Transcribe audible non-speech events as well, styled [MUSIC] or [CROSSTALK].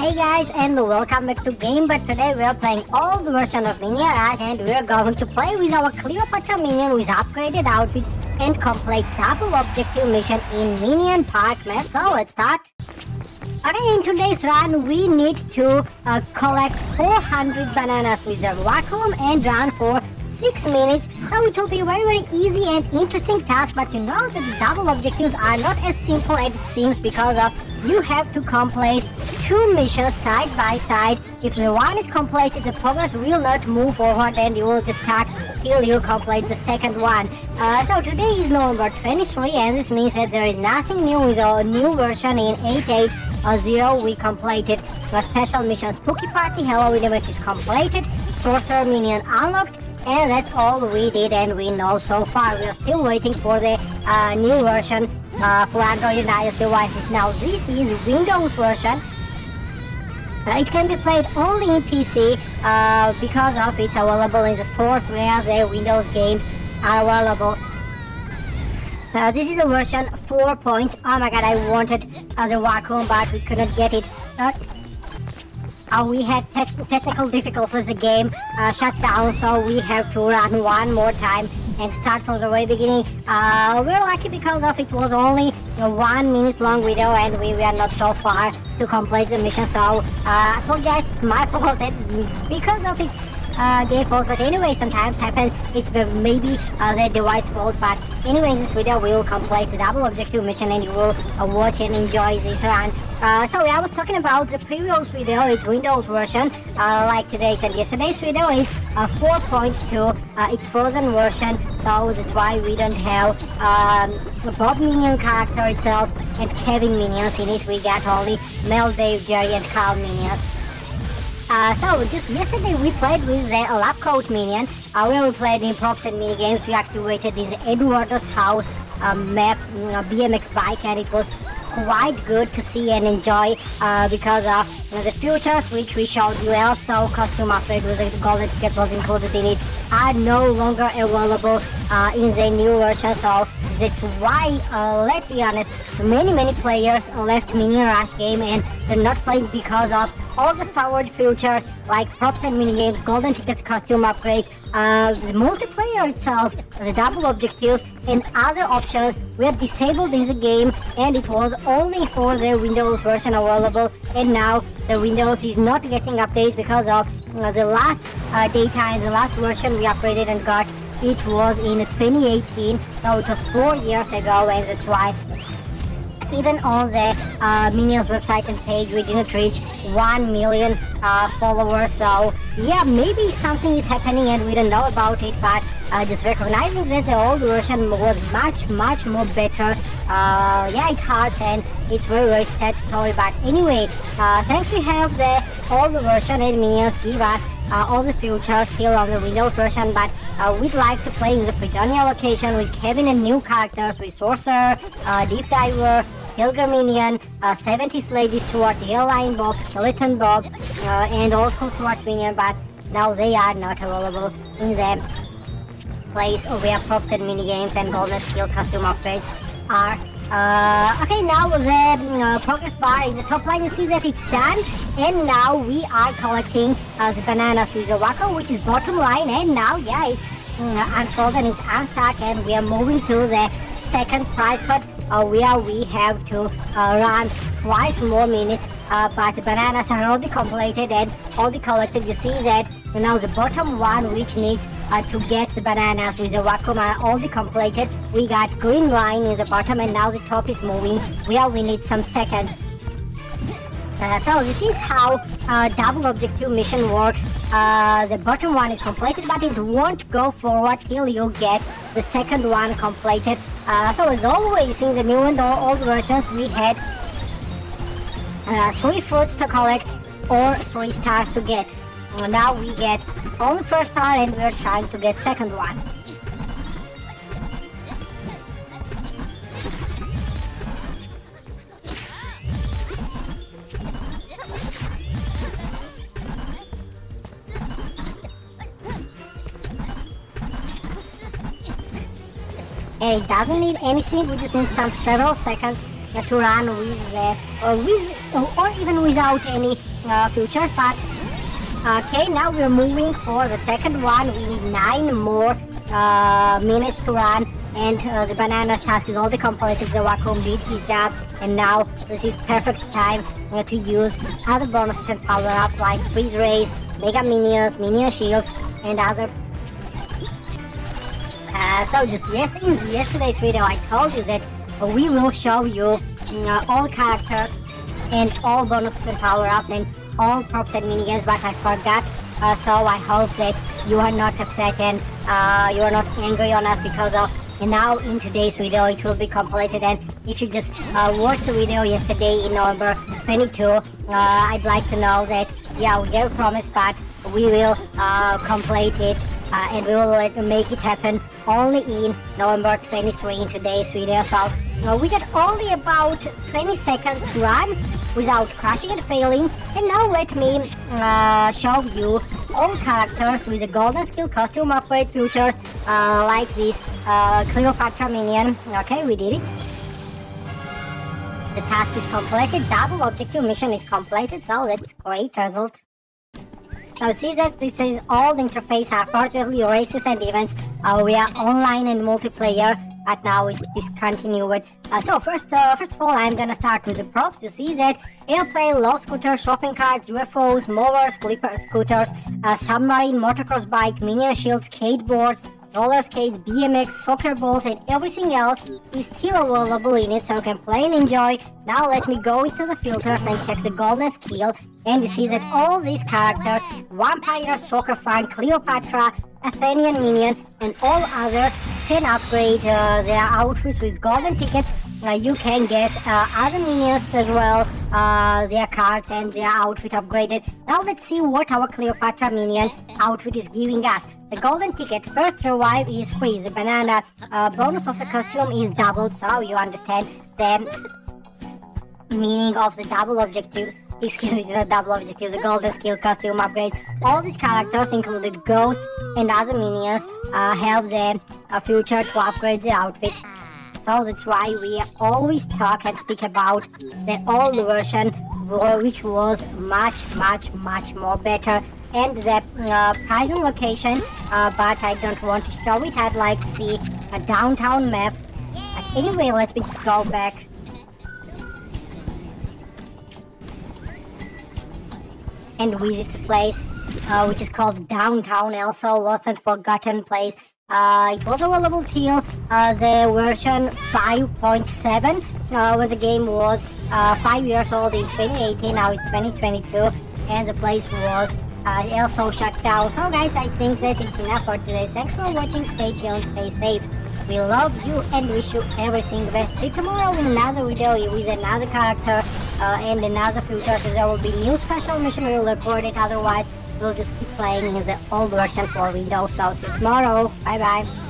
Hey guys and welcome back to Game Bot today we are playing old version of Minion Rush and we are going to play with our Cleopatra minion with upgraded outfit and complete double objective mission in Minion Park map. So let's start. Okay, in today's run we need to uh, collect 400 bananas with a vacuum and run for 6 minutes. So it will be a very very easy and interesting task but you know that the double objectives are not as simple as it seems because of you have to complete two missions side by side. If the one is completed, the progress will not move forward and you will just start till you complete the second one. Uh, so today is November 23 and this means that there is nothing new with a new version in 8.8.0 we completed the special mission Spooky Party Halloween event is completed, Sorcerer Minion unlocked, and that's all we did and we know so far. We are still waiting for the uh, new version uh, for Android and iOS devices. Now this is Windows version. Uh, it can be played only in PC uh, because of it's available in the stores where the Windows games are available. Uh, this is a version 4. Point. Oh my god, I wanted as a vacuum but we couldn't get it. Uh, we had te technical difficulties, the game uh, shut down, so we have to run one more time and start from the very beginning. Uh, we're lucky because of it was only a one minute long video and we were not so far to complete the mission, so uh, I apologize, it's my [LAUGHS] fault that because of its uh, game fault, but anyway, sometimes happens, it's maybe uh, the device fault, but anyway, this video we will complete the double objective mission and you will uh, watch and enjoy this run. Uh, sorry, I was talking about the previous video, it's Windows version, uh, like today's and yesterday's video is uh, 4.2, uh, it's frozen version, so that's why we don't have um, the Bob Minion character itself and Kevin minions in it, we got only Mel, Dave, Jerry and Carl minions. Uh, so just yesterday we played with the coat minion, uh, where we played in props and mini games. We activated this Eduardo's house uh, map uh, BMX bike, and it was quite good to see and enjoy uh, because of the futures which we showed you. Also costume upgrade with the golden ticket was included in it are no longer available uh, in the new version. So that's why uh, let's be honest many many players left Minion Rush game and they're not playing because of all the forward features like props and mini games golden tickets costume upgrades uh, the multiplayer itself the double objectives and other options. Were disabled in the game and it was only for the windows version available. And now the windows is not getting updates because of the last uh, data and the last version we upgraded and got it was in 2018 so it was four years ago and that's why even on the uh, Minions website and page we didn't reach 1 million uh, followers so yeah maybe something is happening and we don't know about it but uh, just recognizing that the old version was much much more better uh, yeah it hurts and it's very very sad story but anyway uh, since we have the old version and Minions give us uh, all the features still on the Windows version, but uh, we'd like to play in the Fredonia location with Kevin and new characters with Sorcerer, uh, Deep Diver, Pilgrim Minion, uh, 70s Lady Stuart, the Airline Bob, Skeleton Bob, uh, and also Stuart Minion, but now they are not available in the place where props and minigames and golden skill costume upgrades are uh, okay, now the uh, progress bar in the top line, you see that it's done. And now we are collecting uh, the bananas with the vacuum, which is bottom line. And now, yeah, it's mm, unfrozen, it's unstuck, and we are moving to the second prize cut uh, where we have to uh, run twice more minutes. Uh, but the bananas are already completed and already collected. You see that now the bottom one which needs uh, to get the bananas with the are already completed. We got green line in the bottom and now the top is moving where we need some seconds. Uh, so this is how uh, double objective mission works. Uh, the bottom one is completed but it won't go forward till you get the second one completed. Uh, so as always in the new and old versions we had uh, three fruits to collect or three stars to get. Now we get only first star and we're trying to get second one. And it doesn't need anything, we just need some several seconds to run with the, or with, or even without any uh, futures, but okay, now we're moving for the second one. We need nine more uh, minutes to run, and uh, the bananas task is already completed. The vacuum did his job, and now this is perfect time uh, to use other bonuses and power-ups like freeze rays, mega minions, minion shields, and other uh, so just yesterday, yesterday's video I told you that we will show you uh, all characters and all bonuses and power-ups and all props and minigames but I forgot uh, so I hope that you are not upset and uh, you are not angry on us because of and now in today's video it will be completed and if you just uh, watched the video yesterday in November 22 uh, I'd like to know that yeah we gave promise but we will uh, complete it uh, and we will make it happen only in November 23 in today's video. So uh, we got only about 20 seconds to run without crashing and failing. And now let me uh, show you all characters with the golden skill costume upgrade features uh, like this uh, Cleopatra minion. Okay, we did it. The task is completed, double objective mission is completed, so that's great result. Now see that this is all the interface unfortunately races and events. Uh, we are online and multiplayer but now it's discontinued. Uh, so first, uh, first of all, I'm gonna start with the props. You see that airplane, law scooters, shopping carts, UFOs, mowers, flipper scooters, uh, submarine, motocross bike, minion shields, skateboards, roller skates, BMX, soccer balls, and everything else is still available in it, so you can play and enjoy. Now let me go into the filters and check the golden skill, and you see that all these characters, Vampire, Soccer Fan, Cleopatra, Athenian Minion, and all others can upgrade uh, their outfits with golden tickets. Uh, you can get uh, other minions as well, uh, their cards and their outfit upgraded. Now let's see what our Cleopatra minion outfit is giving us. The golden ticket first revive is free. The banana uh, bonus of the costume is doubled, so you understand the meaning of the double objectives. Excuse me, the double objectives, the golden skill costume upgrade. All these characters, included ghosts and other minions, uh, have the uh, future to upgrade the outfit. So that's why we always talk and speak about the old version, which was much, much, much more better and the uh, pricing location, uh, but I don't want to show it. I'd like to see a downtown map. But anyway, let me just go back. And visit the place, uh, which is called Downtown also Lost and Forgotten Place. Uh, it was available till uh, the version 5.7 uh, when the game was uh, 5 years old in 2018, now it's 2022 and the place was uh, also shut down. So guys, I think that it's enough for today. Thanks for watching. Stay tuned, stay safe. We love you and wish you everything best. See tomorrow in another video with another character uh, and another future. So there will be new special mission. We will record it. Otherwise, we'll just keep playing in the old version for Windows. So see you tomorrow. Bye bye.